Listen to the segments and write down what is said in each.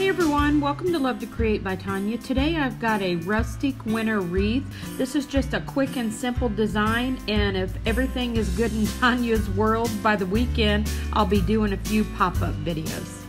Hey everyone, welcome to Love to Create by Tonya. Today I've got a rustic winter wreath. This is just a quick and simple design and if everything is good in Tonya's world by the weekend, I'll be doing a few pop-up videos.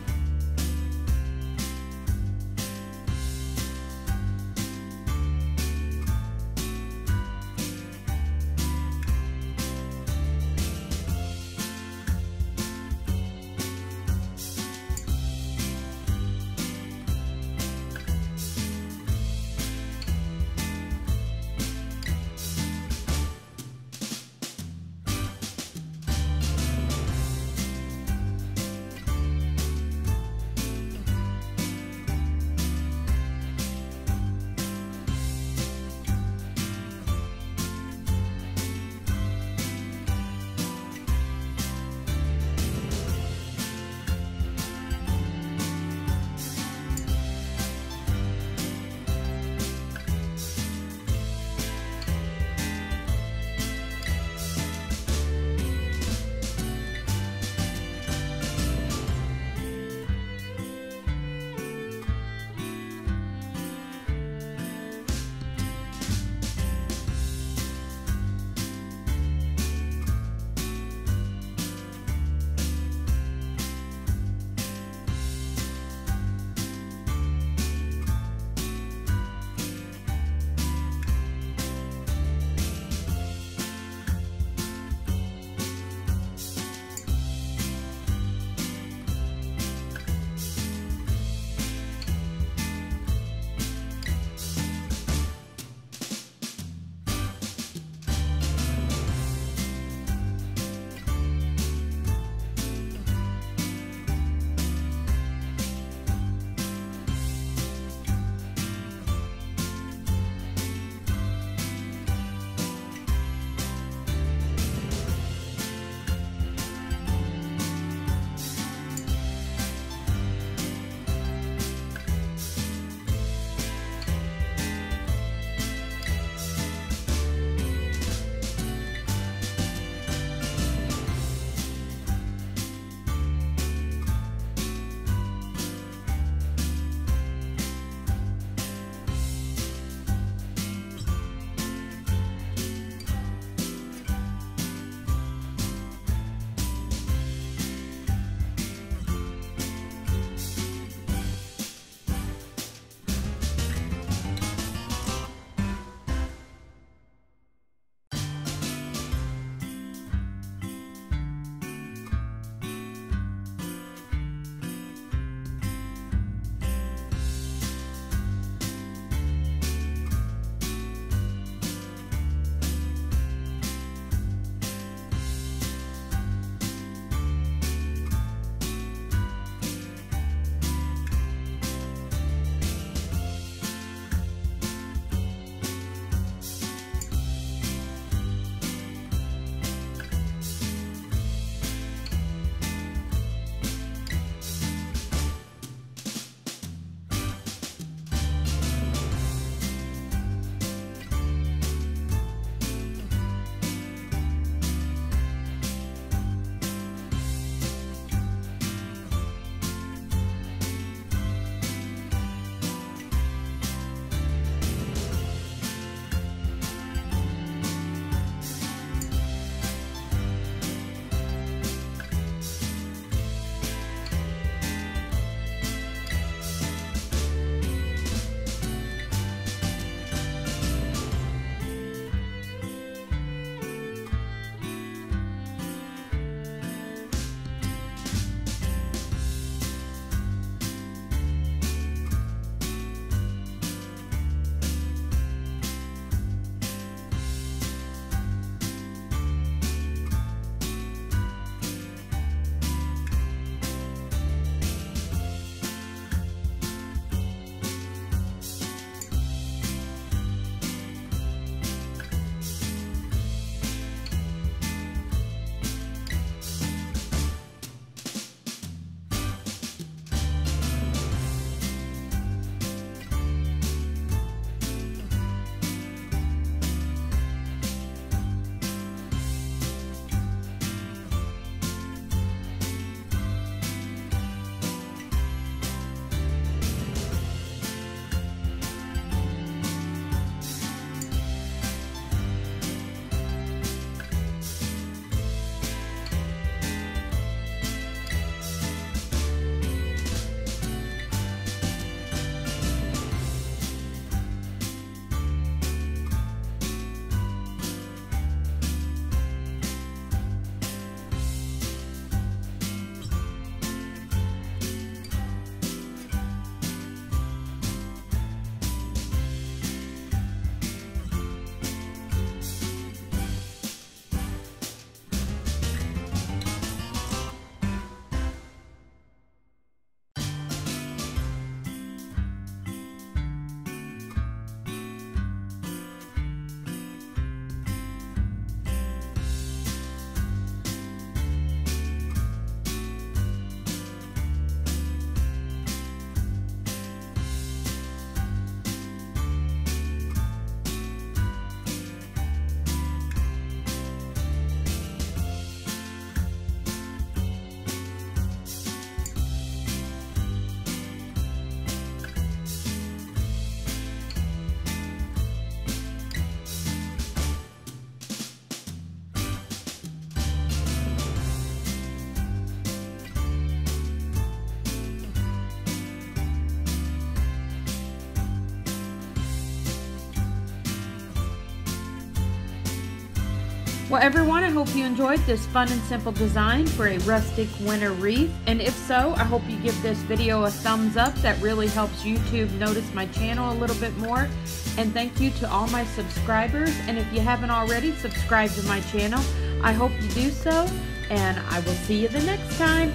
Well, everyone, I hope you enjoyed this fun and simple design for a rustic winter wreath. And if so, I hope you give this video a thumbs up. That really helps YouTube notice my channel a little bit more. And thank you to all my subscribers. And if you haven't already, subscribe to my channel. I hope you do so. And I will see you the next time.